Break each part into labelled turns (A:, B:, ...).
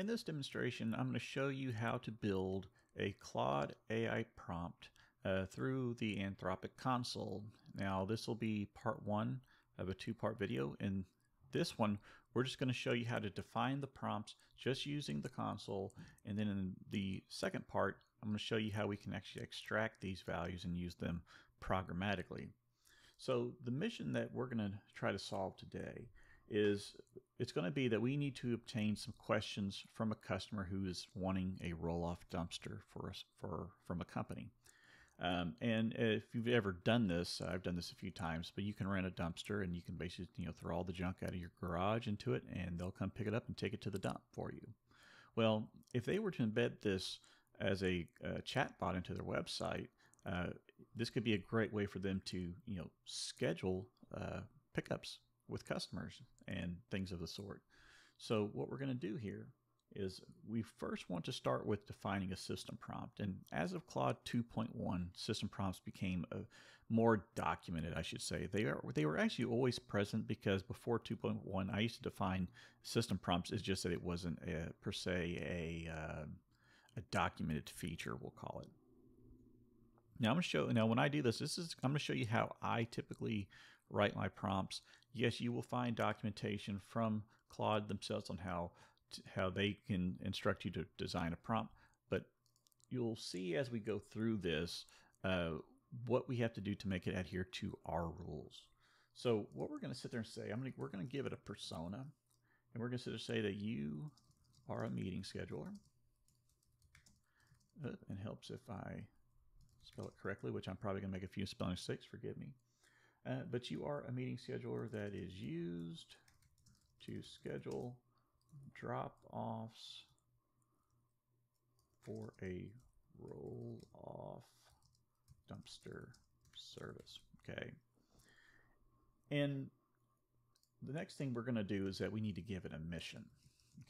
A: In this demonstration, I'm going to show you how to build a Claude AI prompt uh, through the Anthropic console. Now, this will be part one of a two-part video. In this one, we're just going to show you how to define the prompts just using the console. And then in the second part, I'm going to show you how we can actually extract these values and use them programmatically. So the mission that we're going to try to solve today is it's going to be that we need to obtain some questions from a customer who is wanting a roll-off dumpster for us for from a company. Um, and if you've ever done this, I've done this a few times, but you can rent a dumpster and you can basically you know throw all the junk out of your garage into it, and they'll come pick it up and take it to the dump for you. Well, if they were to embed this as a, a chat bot into their website, uh, this could be a great way for them to you know schedule uh, pickups with customers and things of the sort. So what we're going to do here is we first want to start with defining a system prompt. And as of Claude 2.1, system prompts became a, more documented, I should say. They are they were actually always present because before 2.1, I used to define system prompts as just that it wasn't a, per se a uh, a documented feature, we'll call it. Now I'm going to show now when I do this, this is I'm going to show you how I typically write my prompts. Yes, you will find documentation from Claude themselves on how how they can instruct you to design a prompt, but you'll see as we go through this uh, what we have to do to make it adhere to our rules. So what we're going to sit there and say, I'm going to, we're going to give it a persona, and we're going to sit there and say that you are a meeting scheduler. Uh, it helps if I spell it correctly, which I'm probably going to make a few spelling mistakes. Forgive me. Uh, but you are a meeting scheduler that is used to schedule drop offs for a roll off dumpster service. Okay. And the next thing we're going to do is that we need to give it a mission.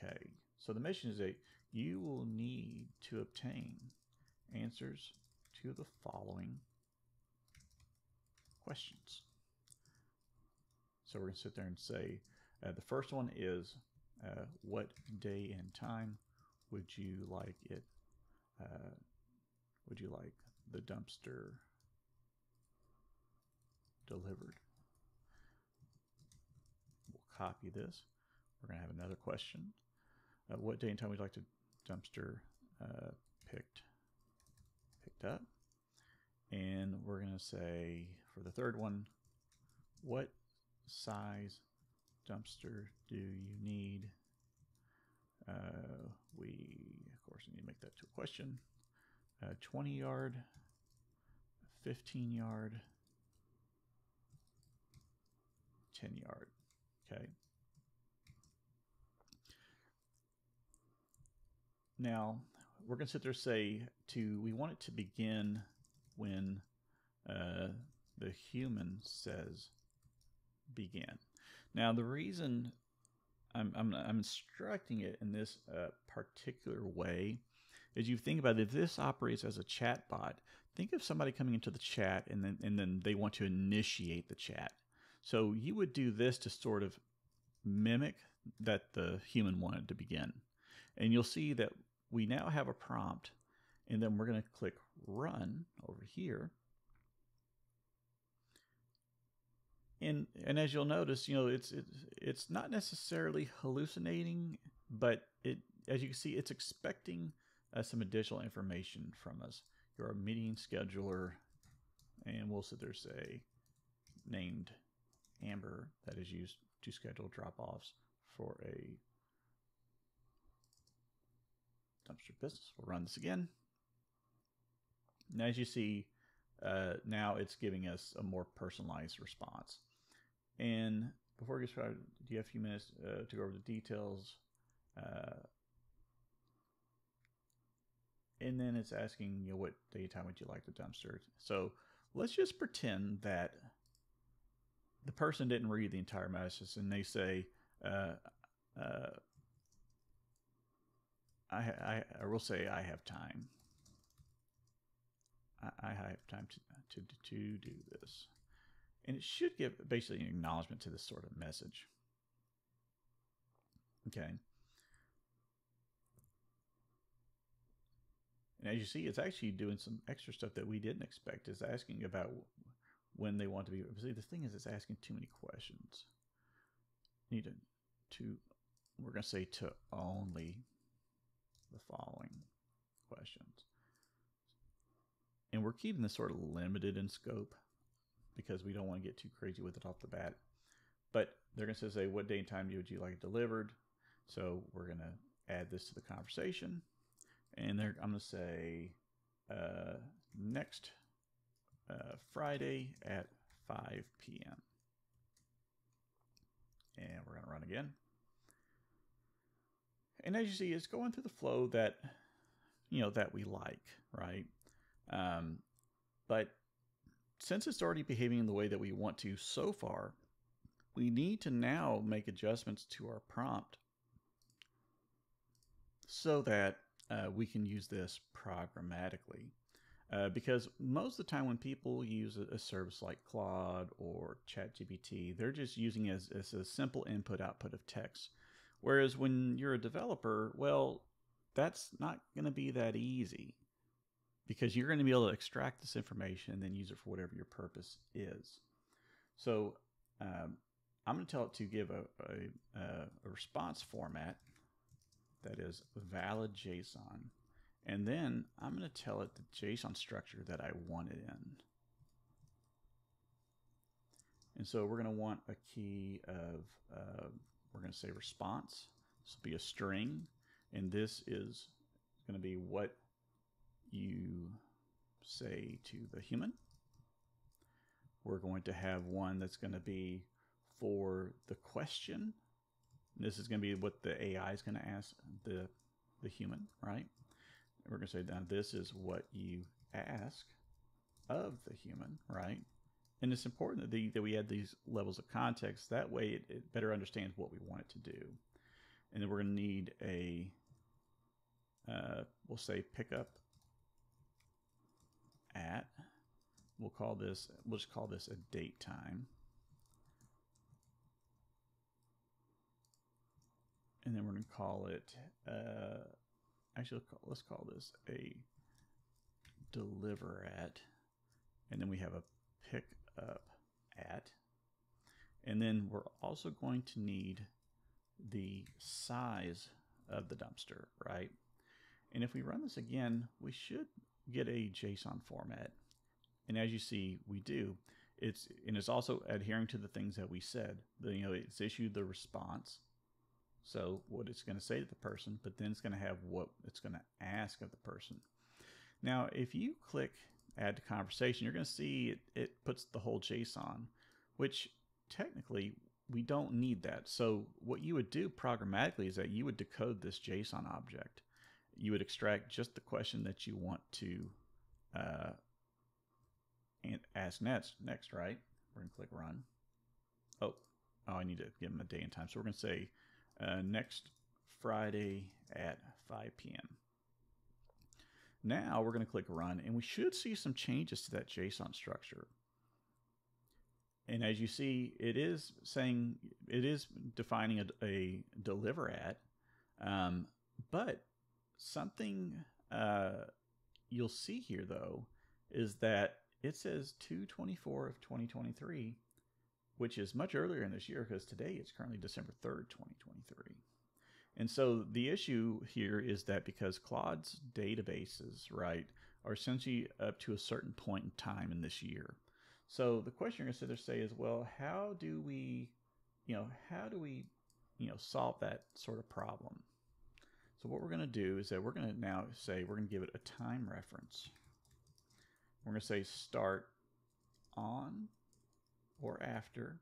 A: Okay. So the mission is that you will need to obtain answers to the following questions. So we're going to sit there and say, uh, the first one is, uh, what day and time would you like it? Uh, would you like the dumpster delivered? We'll copy this. We're going to have another question. Uh, what day and time would you like the dumpster uh, picked picked up? And we're going to say for the third one, what size dumpster do you need? Uh, we, of course, need to make that to a question. Uh, 20 yard, 15 yard, 10 yard. Okay. Now, we're going to sit there and say to, we want it to begin when uh, the human says begin. Now, the reason I'm, I'm, I'm instructing it in this uh, particular way is you think about it, if this operates as a chat bot, think of somebody coming into the chat and then, and then they want to initiate the chat. So you would do this to sort of mimic that the human wanted to begin. And you'll see that we now have a prompt and then we're going to click run over here. And, and as you'll notice, you know, it's, it's, it's not necessarily hallucinating, but it, as you can see, it's expecting uh, some additional information from us. You're a meeting scheduler, and we'll sit there say named Amber that is used to schedule drop-offs for a dumpster business. We'll run this again. And as you see, uh, now it's giving us a more personalized response. And before we get started, do you have a few minutes uh, to go over the details? Uh, and then it's asking, you know, what day time would you like the dumpster? So let's just pretend that the person didn't read the entire message and they say, uh, uh, I, I, I will say I have time. I, I have time to, to, to do this. And it should give basically an acknowledgement to this sort of message. Okay. And as you see, it's actually doing some extra stuff that we didn't expect. It's asking about when they want to be. See, the thing is, it's asking too many questions. Need to, to we're going to say to only the following questions. And we're keeping this sort of limited in scope because we don't want to get too crazy with it off the bat. But they're going to say, what day and time would you like it delivered? So we're going to add this to the conversation. And I'm going to say uh, next uh, Friday at 5 p.m. And we're going to run again. And as you see, it's going through the flow that, you know, that we like, right? Um, but since it's already behaving in the way that we want to so far, we need to now make adjustments to our prompt so that uh, we can use this programmatically. Uh, because most of the time when people use a, service like Claude or ChatGPT, they're just using it as, as a simple input output of text. Whereas when you're a developer, well, that's not going to be that easy because you're going to be able to extract this information and then use it for whatever your purpose is. So um, I'm going to tell it to give a, a, a response format that is valid JSON. And then I'm going to tell it the JSON structure that I want it in. And so we're going to want a key of, uh, we're going to say response. This will be a string. And this is going to be what you say to the human. We're going to have one that's going to be for the question. This is going to be what the AI is going to ask the the human, right? We're going to say now this is what you ask of the human, right? And it's important that, the, that we add these levels of context. That way it, it better understands what we want it to do. And then we're going to need a, uh, we'll say pickup at, we'll call this, we'll just call this a date time. And then we're going to call it, uh, actually, let's call this a deliver at. And then we have a pick up at. And then we're also going to need the size of the dumpster, right? And if we run this again, we should get a JSON format. And as you see, we do. It's and it's also adhering to the things that we said. You know, it's issued the response. So what it's going to say to the person, but then it's going to have what it's going to ask of the person. Now, if you click add to conversation, you're going to see it, it puts the whole JSON, which technically we don't need that. So what you would do programmatically is that you would decode this JSON object you would extract just the question that you want to uh, ask next, next, right? We're to click run. Oh, oh, I need to give them a day and time. So we're to say uh, next Friday at 5 p.m. Now we're going to click run and we should see some changes to that JSON structure. And as you see, it is saying, it is defining a, a deliver at, um, but Something uh, you'll see here, though, is that it says 224 of 2023, which is much earlier in this year because today it's currently December 3rd, 2023. And so the issue here is that because Claude's databases, right, are essentially up to a certain point in time in this year. So the question you're going to sit there say is, well, how do we, you know, how do we, you know, solve that sort of problem? So what we're going to do is that we're going to now say we're going to give it a time reference. We're going to say start on or after.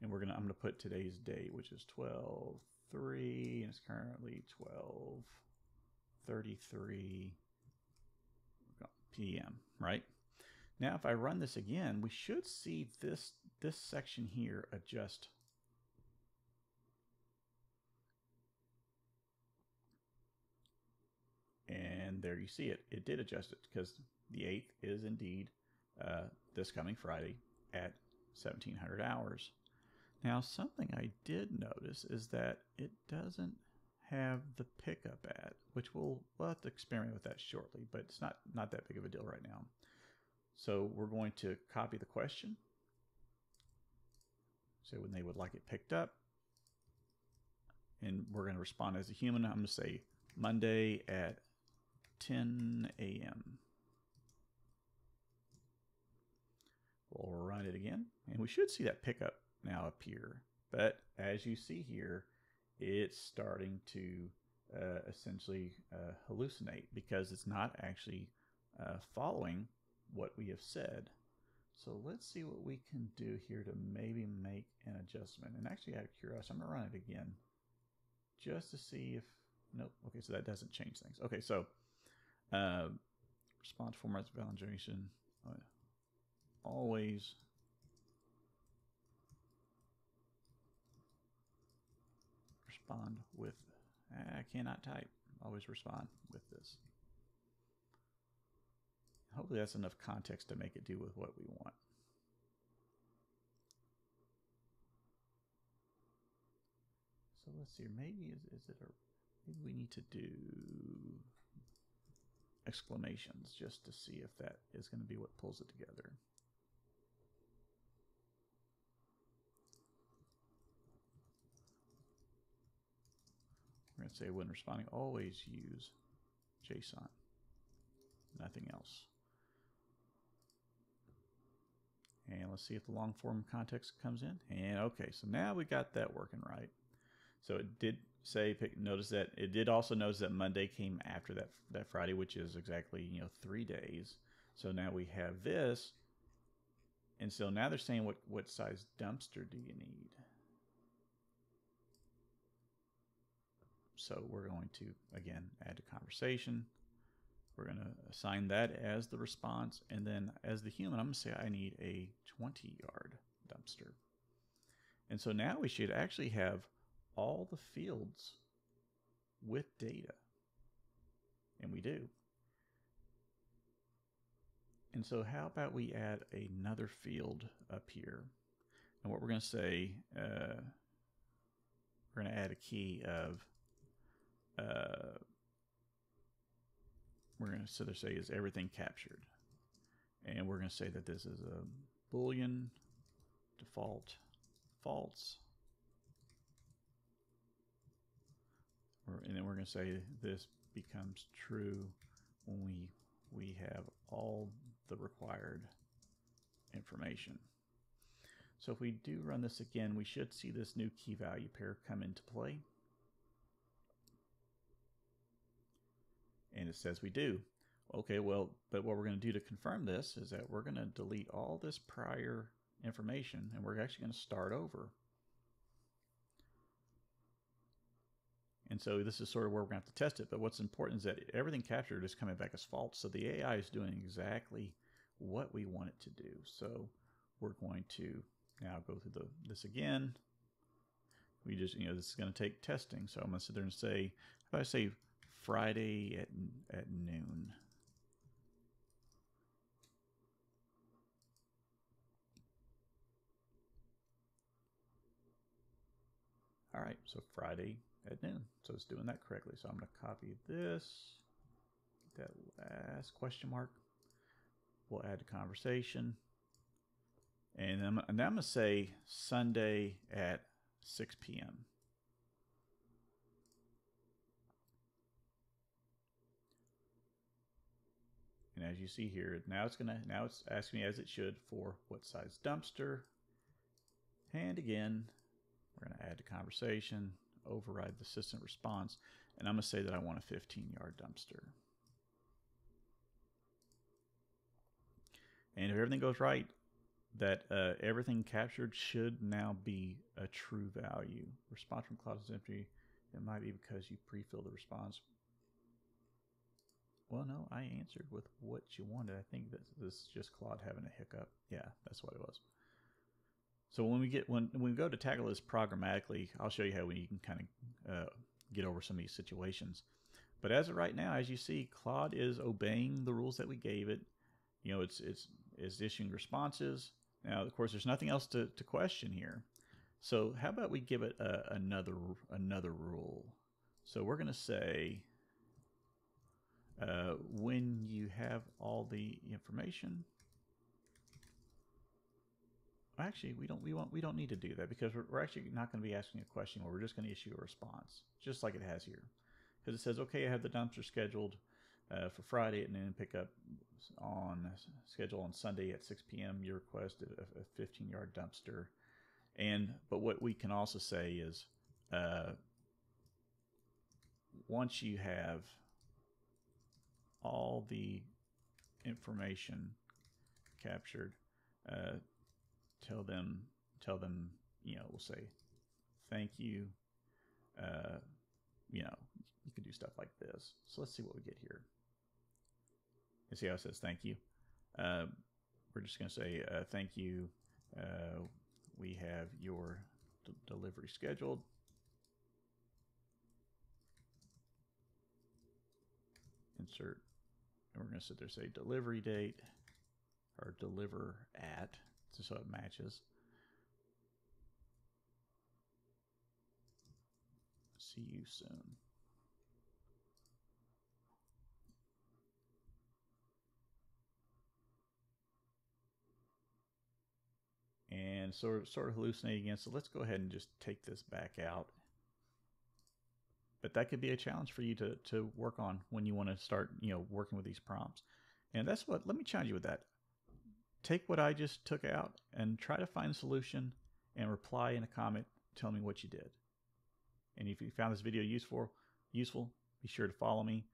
A: And we're going to, I'm going to put today's date, which is 12 3, and it's currently 12 33 p.m., right? Now, if I run this again, we should see this, this section here adjust and there you see it. It did adjust it because the 8th is indeed uh, this coming Friday at 1700 hours. Now, something I did notice is that it doesn't have the pickup at, which we'll, we'll have to experiment with that shortly, but it's not, not that big of a deal right now. So we're going to copy the question. So when they would like it picked up. And we're going to respond as a human. I'm going to say Monday at 10 a.m. We'll run it again, and we should see that pickup now appear. But as you see here, it's starting to uh, essentially uh, hallucinate because it's not actually uh, following what we have said. So let's see what we can do here to maybe make an adjustment. And actually, out of curiosity, I'm going to run it again just to see if, nope, okay, so that doesn't change things. Okay, so uh, response formats validation, uh, always respond with, I cannot type, always respond with this. Hopefully that's enough context to make it do with what we want. So let's see, maybe is, is it a, maybe we need to do exclamations just to see if that is going to be what pulls it together. We're going to say when responding, always use JSON, nothing else. And let's see if the long form context comes in. And okay, so now we got that working right. So it did say, notice that it did also notice that Monday came after that, that Friday, which is exactly, you know, three days. So now we have this. And so now they're saying, what, what size dumpster do you need? So we're going to, again, add a conversation. We're going to assign that as the response. And then as the human, I'm going to say I need a 20 yard dumpster. And so now we should actually have all the fields with data. And we do. And so how about we add another field up here? And what we're going to say, uh, we're going to add a key of uh, we're going to so say is everything captured. And we're going to say that this is a Boolean default false. And then we're going to say this becomes true when we we have all the required information. So if we do run this again, we should see this new key value pair come into play. and it says we do. Okay, well, but what we're going to do to confirm this is that we're going to delete all this prior information and we're actually going to start over. And so this is sort of where we're going to have to test it. But what's important is that everything captured is coming back as false. So the AI is doing exactly what we want it to do. So we're going to now go through the, this again. We just, you know, this is going to take testing. So I'm going to sit there and say, if I say Friday at, at noon. All right, so Friday at noon. So it's doing that correctly. So I'm going to copy this, that last question mark. We'll add the conversation. And I'm, and I'm going to say Sunday at 6 p.m. And as you see here, now it's gonna now it's asking me as it should for what size dumpster. And again, we're gonna add to conversation, override the system response, and I'm gonna say that I want a 15 yard dumpster. And if everything goes right, that uh, everything captured should now be a true value. Response from Claude is empty. It might be because you pre-filled the response. Well, no, I answered with what you wanted. I think that this is just Claude having a hiccup. Yeah, that's what it was. So when we get when, when we go to tackle this programmatically, I'll show you how we can kind of uh, get over some of these situations. But as of right now, as you see, Claude is obeying the rules that we gave it. You know, it's it's is issuing responses. Now, of course, there's nothing else to, to question here. So how about we give it a, another another rule? So we're going to say uh, when you have all the information. Actually, we don't we want we don't need to do that because we're, we're actually not going to be asking a question we're just going to issue a response, just like it has here, because it says, okay, I have the dumpster scheduled uh, for Friday and then pick up on schedule on Sunday at 6 p.m. Your request a, a 15 yard dumpster, and but what we can also say is, uh, once you have all the information captured, uh, tell them, tell them, you know, we'll say, thank you. Uh, you know, you can do stuff like this. So let's see what we get here. You see how it says thank you. Uh, we're just going to say uh, thank you. Uh, we have your delivery scheduled. Insert and we're going to sit there say delivery date or deliver at, just so it matches. See you soon. And sort of, sort of hallucinating again. So let's go ahead and just take this back out but that could be a challenge for you to to work on when you want to start you know working with these prompts and that's what let me challenge you with that take what i just took out and try to find a solution and reply in a comment tell me what you did. And if you found this video useful useful be sure to follow me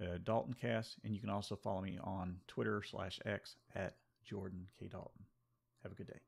A: uh, dalton cast and you can also follow me on twitter slash x at jordan k. Dalton. Have a good day